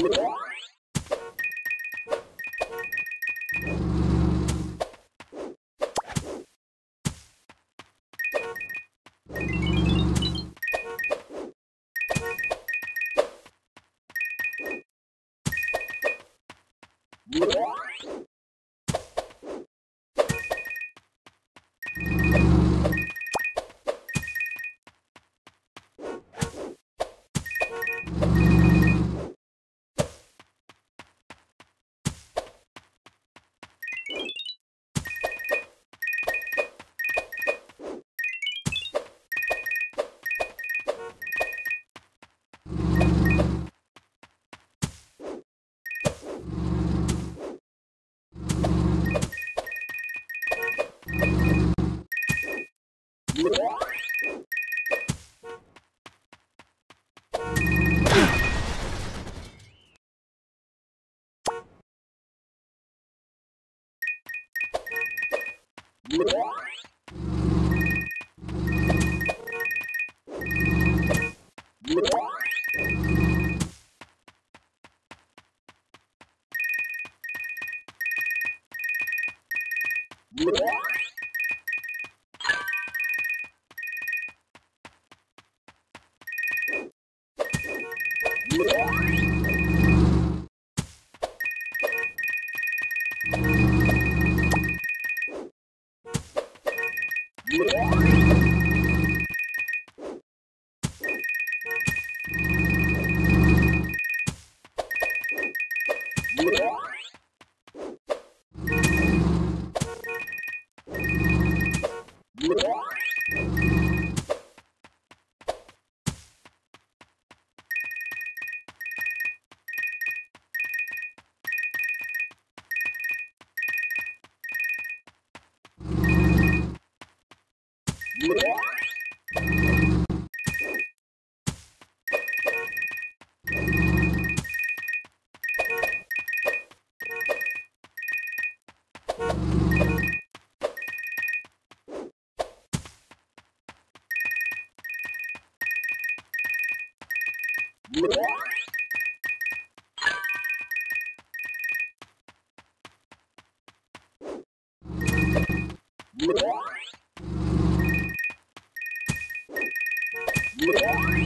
What? What? What? What? What?